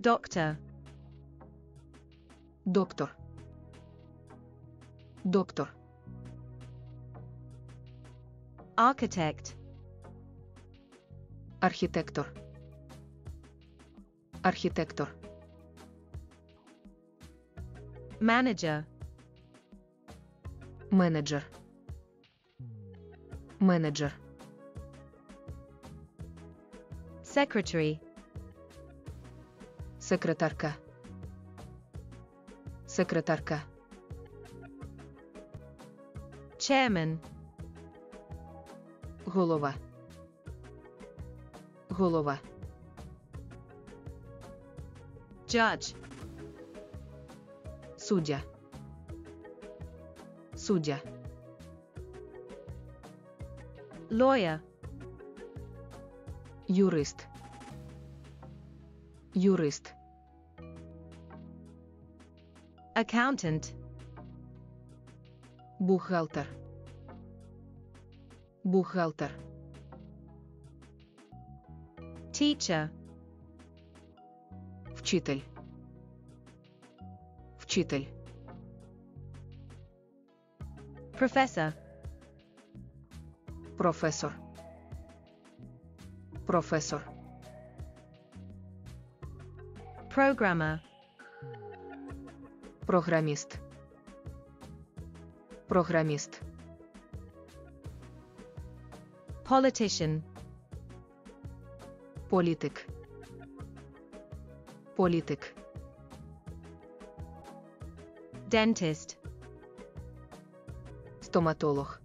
Doctor. Доктор. Доктор. Architect. Архітектор. Архітектор. Manager. Менеджер. Менеджер. Secretary. Секретарка. Секретарка. Chairman. Голова. Голова. Judge. Суддя. Суддя. Lawyer. Юрист. Юрист. Accountant. Бухгалтер. Бухгалтер. Teacher. Вчитель. Вчитель. Professor. Професор. Професор. Programmer. Програміст. Програміст. Politician. Політик. Політик. Dentist. Стоматолог.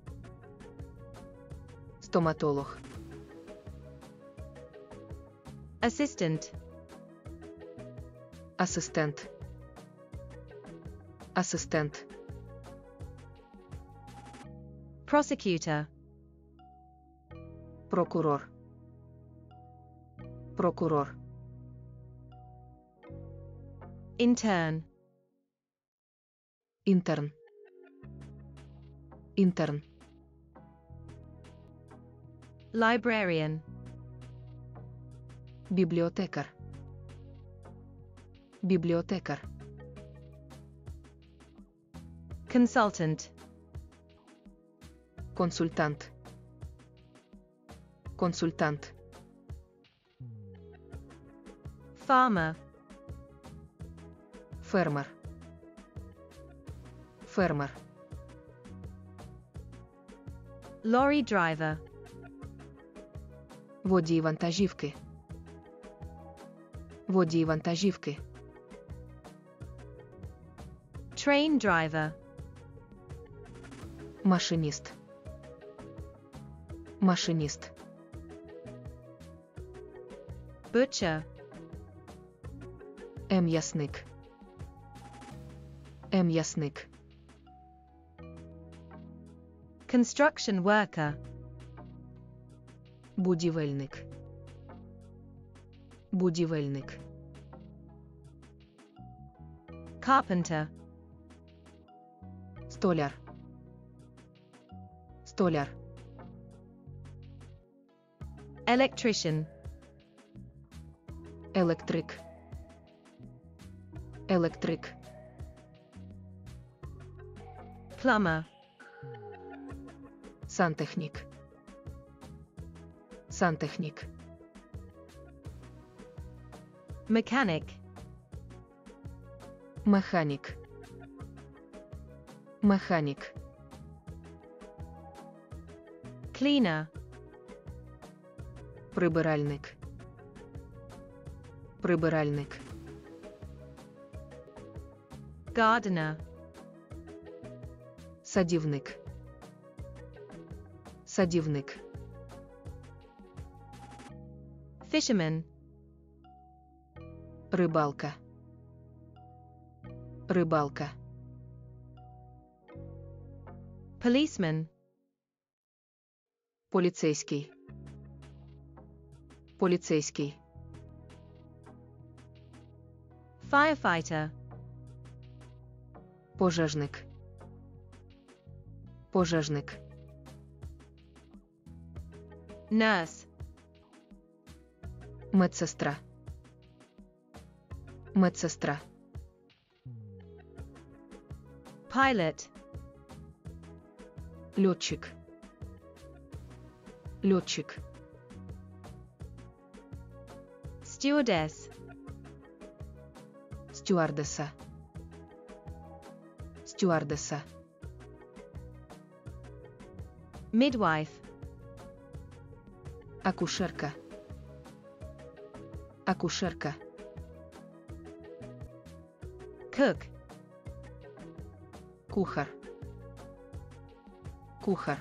Стоматолог. Assistant. Асистент. Assistant. Prosecutor. Procuror. Procuror. Intern. Intern. Intern. Librarian. Bibliotecar. Bibliotecar. Consultant. Консультант. Консультант. Farmer. Фермер. Фермер. Lorry driver. Водій вантажівки. Водій вантажівки. Train driver. Машиніст. Машиніст. Butcher. М'ясник. М'ясник. Construction worker. Будівельник. Будівельник. Carpenter. Столяр. Столяр. Electrician. Електрик. Електрик. Plumber. Сантехнік. Сантехнік. Mechanic. Механік. Механік. Cleaner. Прибиральник. Прибиральник. Gardener. Садівник. Садівник. Fisherman. Рибалка. Рибалка. Policeman. Поліцейський. Поліцейський. Firefighter. Пожежник. Пожежник. Nurse. Медсестра. Медсестра. Pilot. Льотчик. Льотчик. Stewardess. Стюардеса. Стюардеса. Midwife. Акушерка. Акушерка. Cook. Кухар. Кухар.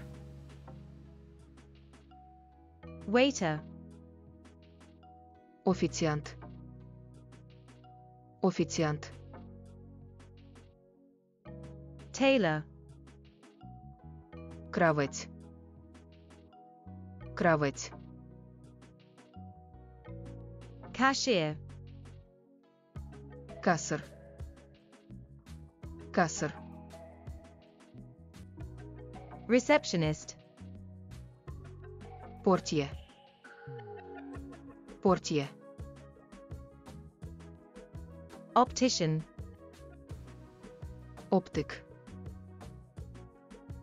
Waiter. Офіціант. Офіціант. Tailor. Кравець. Кравець. Cashier. Касер. Касер. Receptionist. Портьє. Портьє. Optician. Оптик.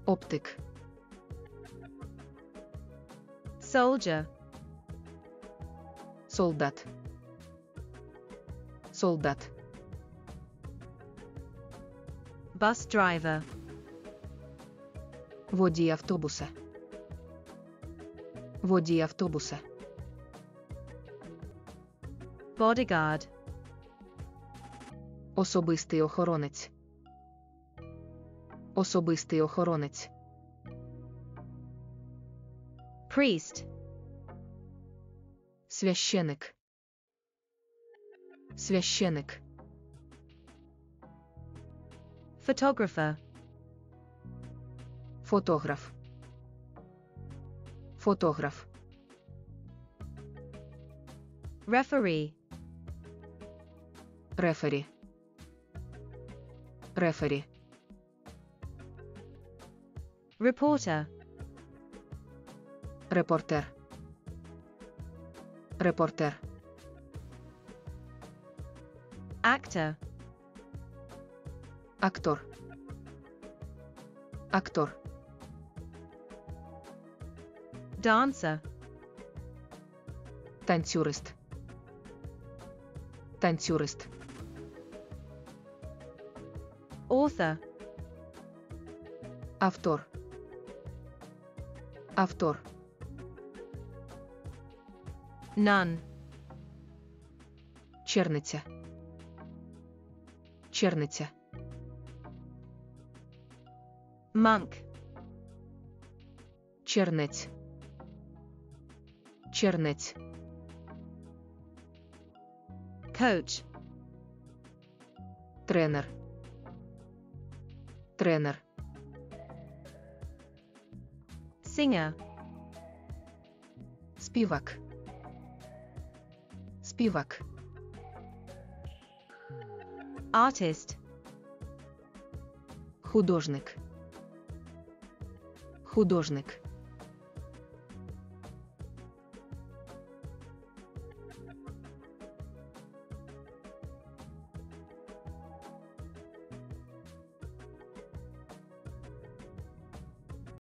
Оптик. Soldier. Солдат. Солдат. Bus driver. Водій автобуса. Водій автобуса. Bodyguard. Особистий охоронець. Особистий охоронець. Priest. Священик. Священик. Photographer. Фотограф. Фотограф. Referee. Рефері. Рефері. Reporter. Репортер. Репортер. Actor. Актор. Актор. Dancer. Танцюрист. Танцюрист. Author. Автор. Автор. Nun. Черниця. Черниця. Monk. Чернець. Чернець. Coach. Тренер. Тренер. Singer. Співак. Співак. Artist. Художник. Художник.